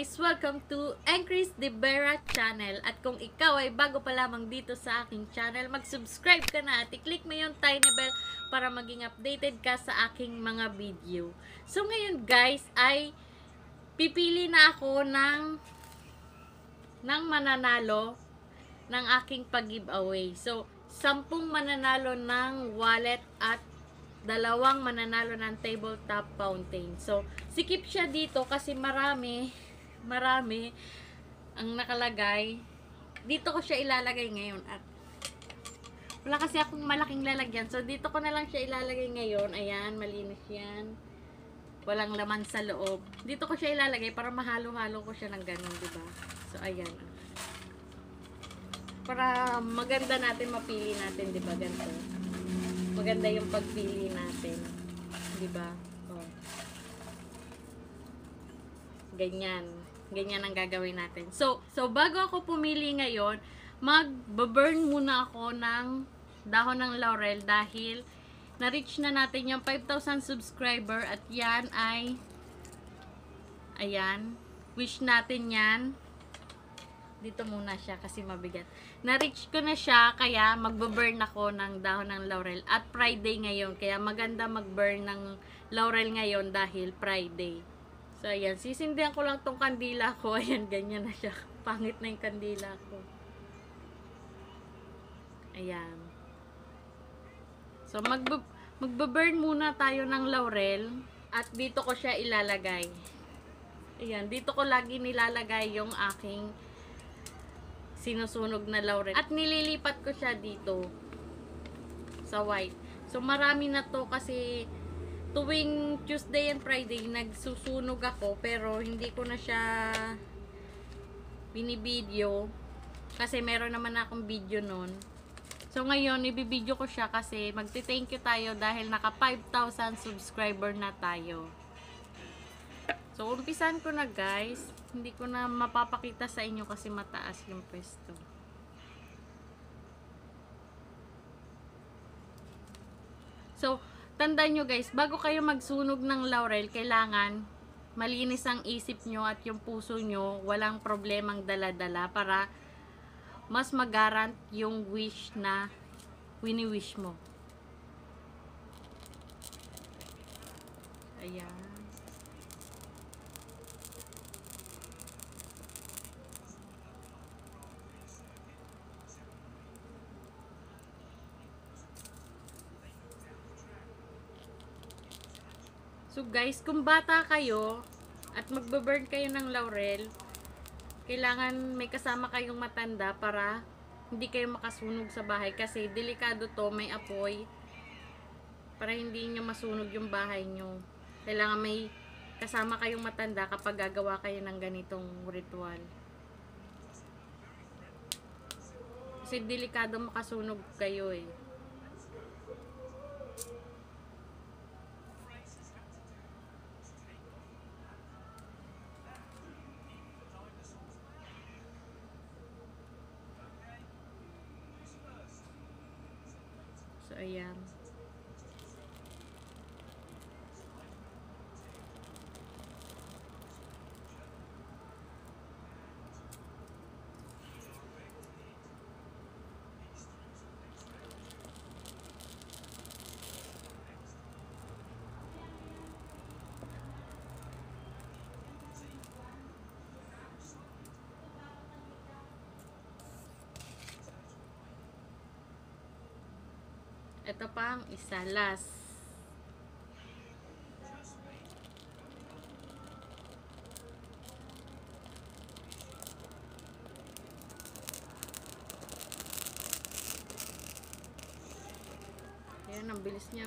guys! Welcome to Encris De Vera channel. At kung ikaw ay bago pa lamang dito sa aking channel, mag-subscribe ka na at i-click mo yung tiny bell para maging updated ka sa aking mga video. So ngayon guys ay pipili na ako ng ng mananalo ng aking pag-giveaway. So, sampung mananalo ng wallet at dalawang mananalo ng tabletop fountain. So, sikip siya dito kasi marami, marami ang nakalagay. Dito ko siya ilalagay ngayon at wala kasi akong malaking lalagyan. So, dito ko na lang siya ilalagay ngayon. Ayan, malinis yan. Walang laman sa loob. Dito ko siya ilalagay para mahalo-halo ko siya ng ganun, ba? So, ayan. Para maganda natin mapili natin, ba? Ganito maganda yung pagpili natin. ba? Oh. Ganyan. Ganyan ang gagawin natin. So, so bago ako pumili ngayon, mag-burn muna ako ng dahon ng laurel dahil na-reach na natin yung 5,000 subscriber at yan ay ayan, wish natin yan dito muna siya kasi mabigat. Na-reach ko na siya, kaya magbe-burn ako ng dahon ng laurel. At Friday ngayon, kaya maganda mag-burn ng laurel ngayon dahil Friday. So, ayan. Sisindihan ko lang tong kandila ko. Ayan, ganyan na siya. Pangit na yung kandila ko. Ayan. So, magbe- magbe-burn muna tayo ng laurel. At dito ko siya ilalagay. Ayan, dito ko lagi nilalagay yung aking sinusunog na laurel. At nililipat ko siya dito sa white. So marami na to kasi tuwing Tuesday and Friday nagsusunog ako pero hindi ko na siya binibideo kasi meron naman akong video nun. So ngayon, ibibideo ko siya kasi magti-thank you tayo dahil naka 5,000 subscriber na tayo. So, umpisan ko na guys. Hindi ko na mapapakita sa inyo kasi mataas yung pwesto. So, tandaan nyo guys, bago kayo magsunog ng laurel, kailangan malinis ang isip nyo at yung puso nyo, walang problemang dala-dala para mas magarant yung wish na wini-wish mo. Ayan. So guys, kung bata kayo at magbe-burn kayo ng laurel, kailangan may kasama kayong matanda para hindi kayo makasunog sa bahay kasi delikado to, may apoy para hindi nyo masunog yung bahay nyo. Kailangan may kasama kayong matanda kapag gagawa kayo ng ganitong ritual. Kasi delikado makasunog kayo eh. Ayan. Ito pa ang isa, last. Ayan, ang bilis niya.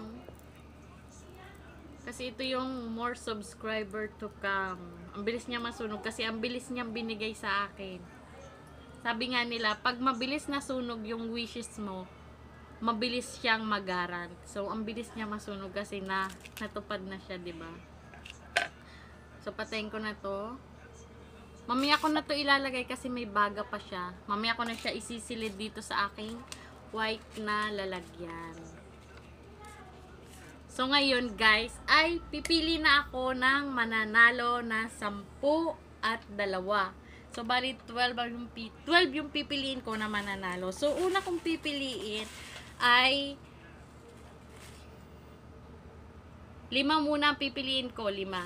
Kasi ito yung more subscriber to come. Ang bilis niya masunog kasi ang bilis niyang binigay sa akin. Sabi nga nila, pag mabilis na sunog yung wishes mo, mabilis siyang magarant. So, ang bilis niya masunog kasi na natupad na siya, 'di ba? So, patayin ko na 'to. Mamaya ko na 'to ilalagay kasi may baga pa siya. Mamaya ko na siya isisilid dito sa aking white na lalagyan. So, ngayon guys, ay pipili na ako ng mananalo na 10 at dalawa. So, bali 12 ang yung, pi- 12 yung pipiliin ko na mananalo. So, una kong pipiliin ay lima muna ang pipiliin ko, lima,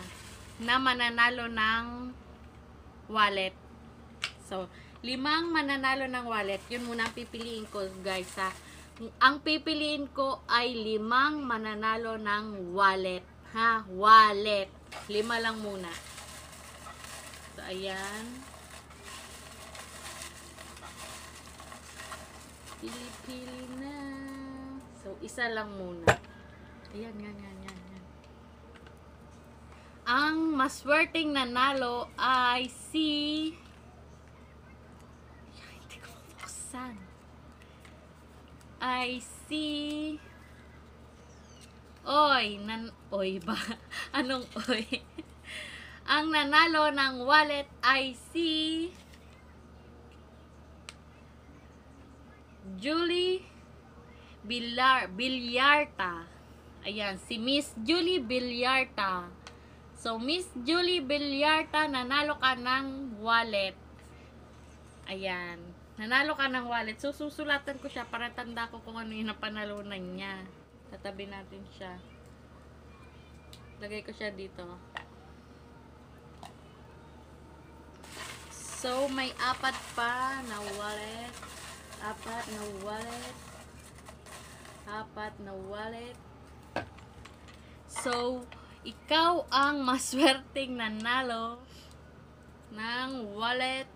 na mananalo ng wallet. So, limang mananalo ng wallet, yun muna ang pipiliin ko, guys, ha. Ang pipiliin ko ay limang mananalo ng wallet, ha, wallet. Lima lang muna. So, ayan. Pili-pili na. Isa lang muna. Ayan, yan, yan, yan, yan. Ang maswerteng nanalo ay si... Ay, hindi ko mabuksan. Ay si... Oy, nan... Oy ba? Anong oy? Ang nanalo ng wallet ay si... Julie Bilar, Bilyarta. Ayan, si Miss Julie Bilyarta. So, Miss Julie Bilyarta, nanalo ka ng wallet. Ayan. Nanalo ka ng wallet. So, susulatan ko siya para tanda ko kung ano yung napanalunan niya. Tatabi natin siya. Lagay ko siya dito. So, may apat pa na wallet. Apat na wallet. Apat na wallet. So, ikaw ang maswerteng nanalo ng wallet.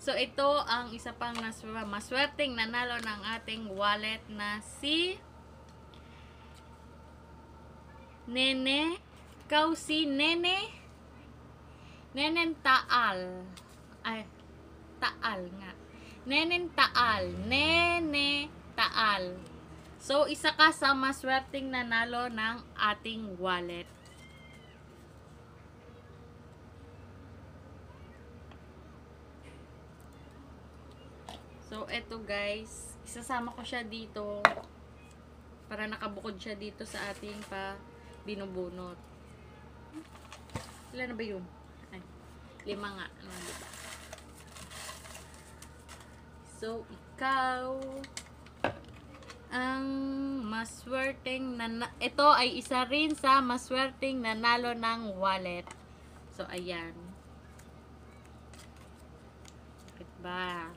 So, ito ang isa pang maswerteng nanalo ng ating wallet na si Nene. Ikaw si Nene. Nenen Taal. Ay, Taal nga. Nenen Taal. Nene Taal. So, isa ka sa maswerteng nanalo ng ating wallet. So, eto guys, isasama ko siya dito para nakabukod siya dito sa ating pa binubunot. Ilan na ba yun? Ay, lima nga. Ano, diba? So, ikaw ang maswerteng na ito ay isa rin sa maswerteng nanalo ng wallet. So, ayan. Bakit ba?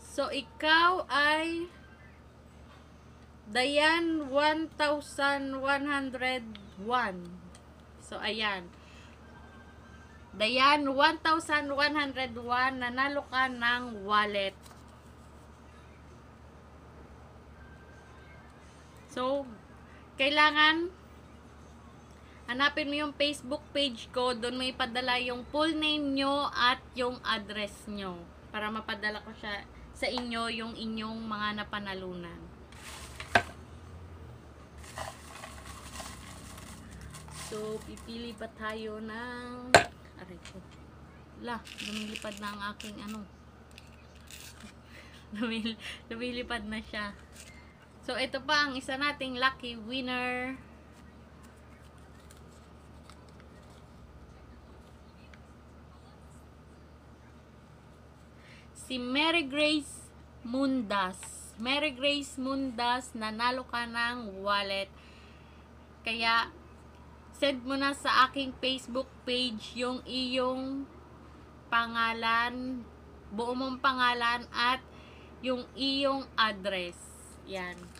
So, ikaw ay Dayan 1,101. So, ayan. Dayan 1,101. Nanalo ka ng wallet. So, kailangan hanapin mo yung Facebook page ko. Doon mo ipadala yung full name nyo at yung address nyo. Para mapadala ko siya sa inyo yung inyong mga napanalunan. So, pipili pa tayo ng aray ko. La, lumilipad na ang aking ano. Lumil, lumilipad na siya. So, ito pa ang isa nating lucky winner. Si Mary Grace Mundas. Mary Grace Mundas, nanalo ka ng wallet. Kaya, send mo na sa aking Facebook page yung iyong pangalan, buo mong pangalan at yung iyong address. Yan.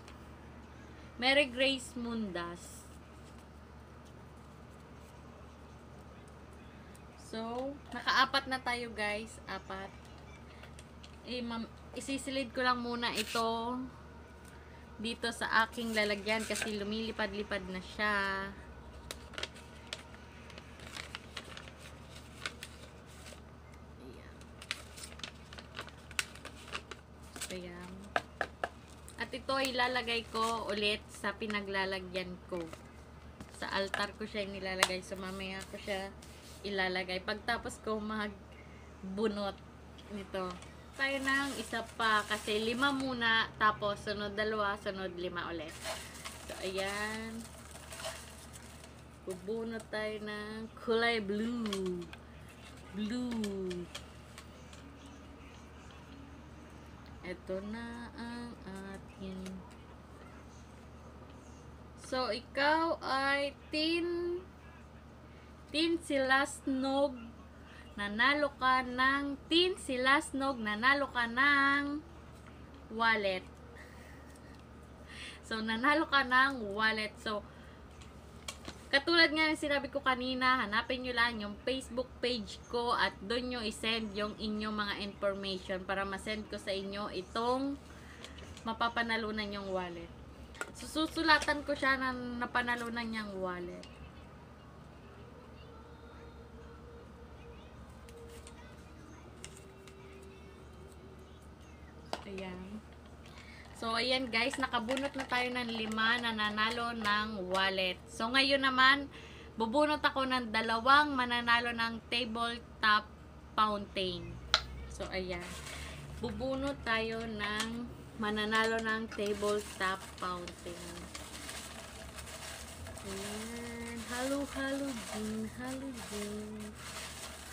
Mary Grace Mundas. So, nakaapat na tayo guys. Apat. Eh, isisilid ko lang muna ito dito sa aking lalagyan kasi lumilipad-lipad na siya. Ayan. At ito ay ilalagay ko ulit sa pinaglalagyan ko. Sa altar ko siya nilalagay. So, mamaya ko siya ilalagay. Pagtapos ko magbunot nito. Tayo ng isa pa. Kasi lima muna. Tapos, sunod dalawa. Sunod lima ulit. So, ayan. Bubunot tayo ng kulay blue. Blue. Ito na ang ating So, ikaw ay tin tin silasnog nanalo ka ng tin silasnog nanalo ka ng wallet. So, nanalo ka ng wallet. So, katulad nga ng sinabi ko kanina, hanapin nyo lang yung Facebook page ko at doon nyo isend yung inyong mga information para masend ko sa inyo itong mapapanalunan yung wallet. So, susulatan ko siya na napanalunan niyang wallet. Ayan. So, ayan guys, nakabunot na tayo ng lima na nanalo ng wallet. So, ngayon naman, bubunot ako ng dalawang mananalo ng tabletop fountain. So, ayan. Bubunot tayo ng mananalo ng tabletop fountain. Ayan. Halo-halo din, halo din.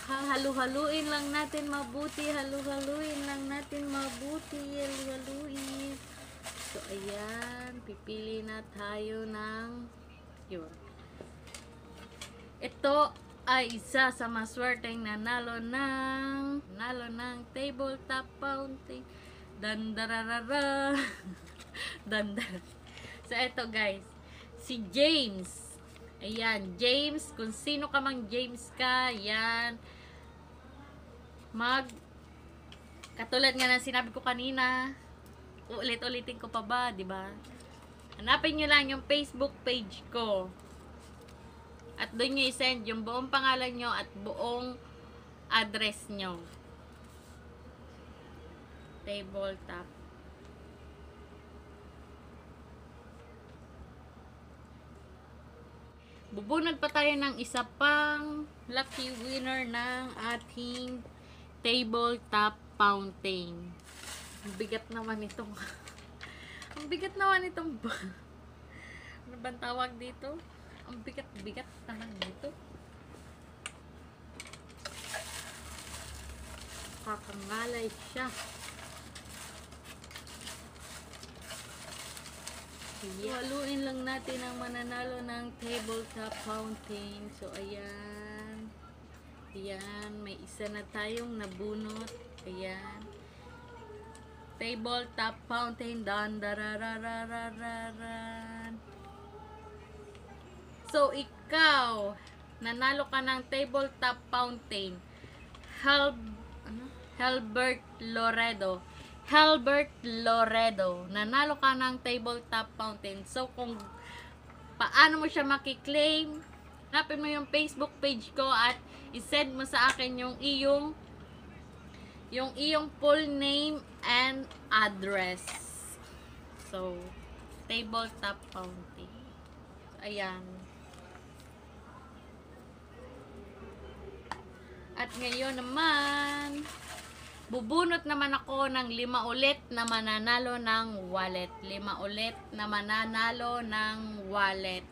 Halu-haluin lang natin mabuti. Halu-haluin lang natin mabuti. Halu-haluin. So, ayan. Pipili na tayo ng yun. Ito ay isa sa maswerteng nanalo ng nanalo ng tabletop fountain. Dandararara. Dandar. So, ito guys. Si James. Ayan, James. Kung sino ka mang James ka, yan. Mag, katulad nga ng sinabi ko kanina, ulit-ulitin ko pa ba, ba? Hanapin nyo lang yung Facebook page ko. At doon nyo i-send yung buong pangalan nyo at buong address nyo. Tabletop. Bubunod pa tayo ng isa pang lucky winner ng ating tabletop fountain. Ang bigat naman itong ang bigat naman itong ano bang tawag dito? Ang bigat-bigat naman dito. Kakangalay siya. Waluin lang natin ang mananalo ng tabletop fountain. So, ayan. Ayan. May isa na tayong nabunot. Ayan. Tabletop fountain. Dan, dararararararan. So, ikaw, nanalo ka ng tabletop fountain. Hel ano? Helbert Loredo. Helbert Loredo. Nanalo ka ng tabletop fountain. So, kung paano mo siya makiklaim, hanapin mo yung Facebook page ko at isend mo sa akin yung iyong yung iyong full name and address. So, tabletop fountain. Ayan. At ngayon naman, bubunot naman ako ng lima ulit na mananalo ng wallet. Lima ulit na mananalo ng wallet.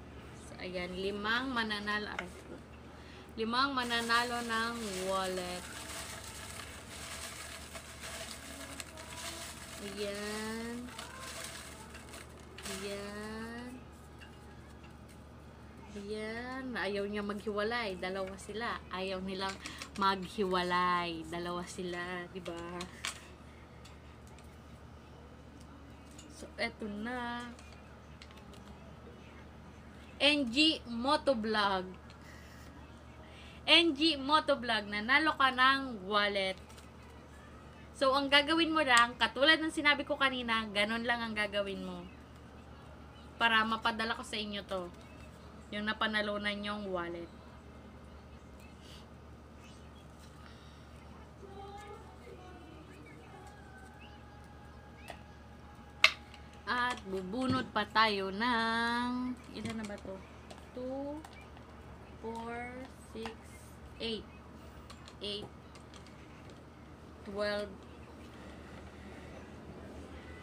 So, ayan, limang mananalo. Limang mananalo ng wallet. Ayan. Ayan. Ayan. Ayaw niya maghiwalay. Dalawa sila. Ayaw nilang maghiwalay. Dalawa sila. di ba? So, eto na. NG Motovlog. NG Motovlog. Nanalo ka ng wallet. So, ang gagawin mo lang, katulad ng sinabi ko kanina, ganun lang ang gagawin mo. Para mapadala ko sa inyo to. Yung napanalunan yung wallet. At bubunot pa tayo ng ilan na ba to? 2 4 6 8 8 12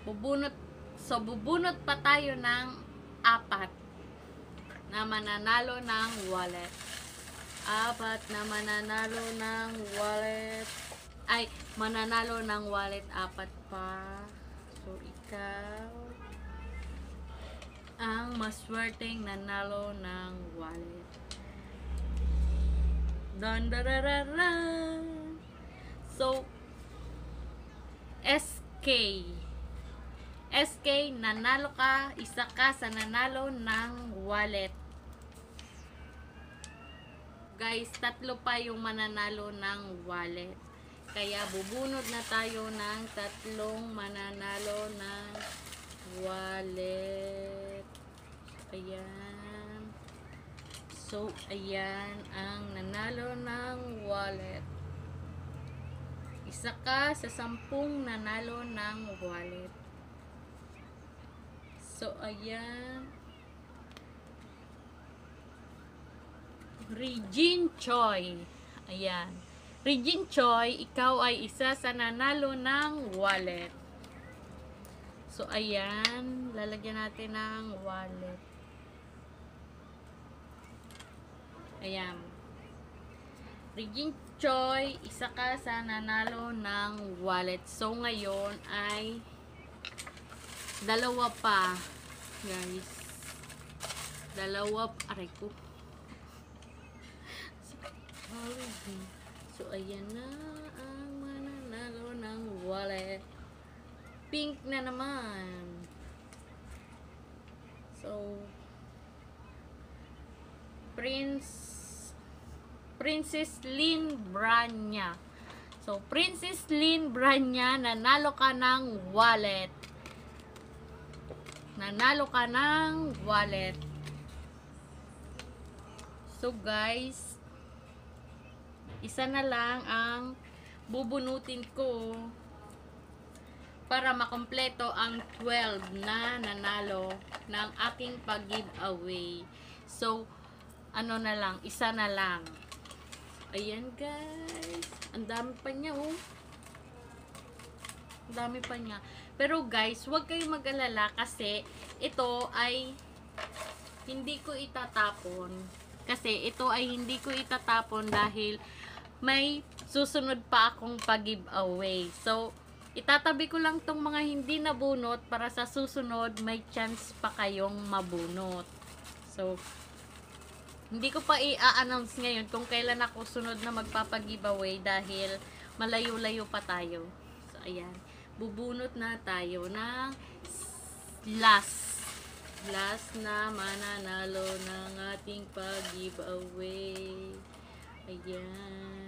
Bubunot so bubunot pa tayo ng apat. Na mananalo ng wallet. Apat na mananalo ng wallet. Ay, mananalo ng wallet. Apat pa. So, ikaw ang maswerteng nanalo ng wallet. Dun, darararan. So, SK. SK, nanalo ka, isa ka sa nanalo ng wallet. Guys, tatlo pa yung mananalo ng wallet. Kaya bubunod na tayo ng tatlong mananalo ng wallet. Ayan. So, ayan ang nanalo ng wallet. Isa ka sa sampung nanalo ng wallet. So, ayan. Regine Choi. Ayan. Regine Choi, ikaw ay isa sa nanalo ng wallet. So, ayan. Lalagyan natin ng wallet. Ayan. Regine Choi, isa ka sa nanalo ng wallet. So, ngayon ay dalawa pa. Guys. Dalawa, aray ko. So, ayan na ang mananalo ng wallet. Pink na naman. So, Prince Princess Lynn Branya. So, Princess Lynn Branya, nanalo ka ng wallet. Nanalo ka ng wallet. So, guys, isa na lang ang bubunutin ko para makompleto ang 12 na nanalo ng aking pag-giveaway. So, ano na lang, isa na lang. Ayan guys. Ang dami pa niya oh. Ang dami pa niya. Pero guys, huwag kayong mag-alala kasi ito ay hindi ko itatapon. Kasi ito ay hindi ko itatapon dahil may susunod pa akong pag-giveaway. So, itatabi ko lang tong mga hindi nabunot para sa susunod may chance pa kayong mabunot. So, hindi ko pa i-announce ngayon kung kailan ako sunod na magpapag-giveaway dahil malayo-layo pa tayo. So, ayan. Bubunot na tayo ng last. Last na mananalo ng ating pag-giveaway. Ayan.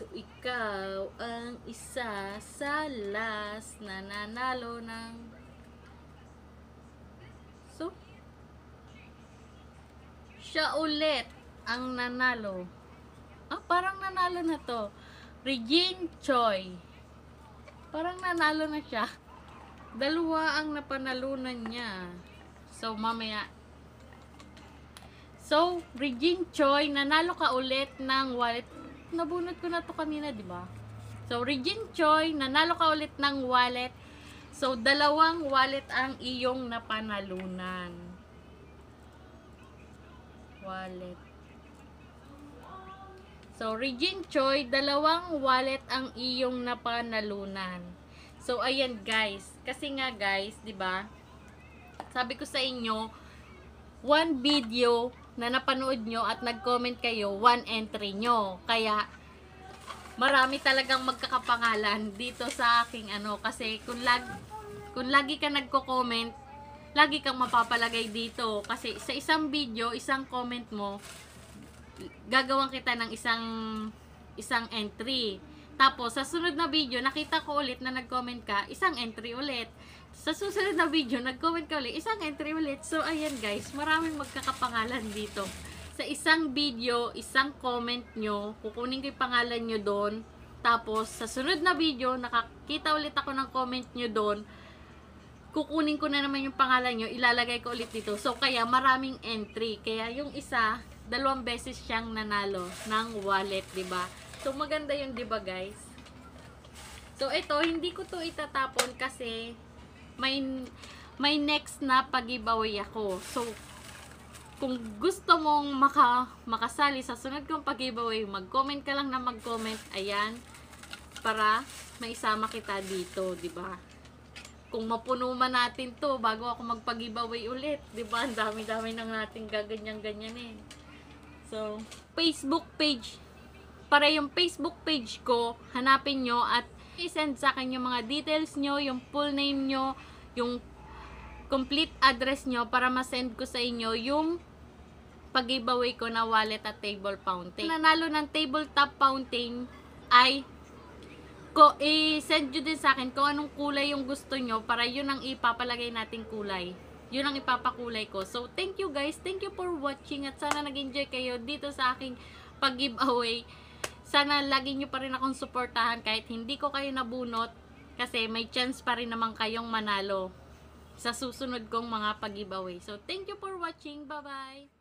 So, ikaw ang isa sa last na nanalo ng So, siya ulit ang nanalo. Ah, parang nanalo na to. Regine Choi. Parang nanalo na siya. Dalawa ang napanalunan niya. So, mamaya. So, Regine Choi, nanalo ka ulit ng wallet. Nabunot ko na to kanina, di ba? So, Regine Choi, nanalo ka ulit ng wallet. So, dalawang wallet ang iyong napanalunan wallet. So, Regine Choi, dalawang wallet ang iyong napanalunan. So, ayan guys. Kasi nga guys, di ba? Sabi ko sa inyo, one video na napanood nyo at nag-comment kayo, one entry nyo. Kaya, marami talagang magkakapangalan dito sa aking ano. Kasi, kung, lag, kung lagi ka nagko-comment, lagi kang mapapalagay dito. Kasi sa isang video, isang comment mo, gagawan kita ng isang isang entry. Tapos, sa sunod na video, nakita ko ulit na nag-comment ka, isang entry ulit. Sa susunod na video, nag-comment ka ulit, isang entry ulit. So, ayan guys, maraming magkakapangalan dito. Sa isang video, isang comment nyo, kukunin ko yung pangalan nyo doon. Tapos, sa sunod na video, nakakita ulit ako ng comment nyo doon kukunin ko na naman yung pangalan nyo, ilalagay ko ulit dito. So, kaya maraming entry. Kaya yung isa, dalawang beses siyang nanalo ng wallet, ba diba? So, maganda yun, ba diba, guys? So, ito, hindi ko to itatapon kasi may, may next na pag-giveaway ako. So, kung gusto mong maka, makasali sa sunod kong pag-giveaway, mag-comment ka lang na mag-comment. Ayan. Para maisama kita dito, di ba? Kung mapuno man natin to bago ako magpag-giveaway ulit, di ba? Ang dami-dami nang natin gaganyan-ganyan eh. So, Facebook page. Para yung Facebook page ko, hanapin nyo at i-send sa akin yung mga details nyo, yung full name nyo, yung complete address nyo para ma-send ko sa inyo yung pag-giveaway ko na wallet at table fountain. Nanalo ng tabletop fountain ay ko i-send nyo din sa akin kung anong kulay yung gusto nyo para yun ang ipapalagay nating kulay. Yun ang ipapakulay ko. So, thank you guys. Thank you for watching at sana nag-enjoy kayo dito sa aking pag-giveaway. Sana lagi nyo pa rin akong suportahan kahit hindi ko kayo nabunot kasi may chance pa rin naman kayong manalo sa susunod kong mga pag-giveaway. So, thank you for watching. Bye-bye!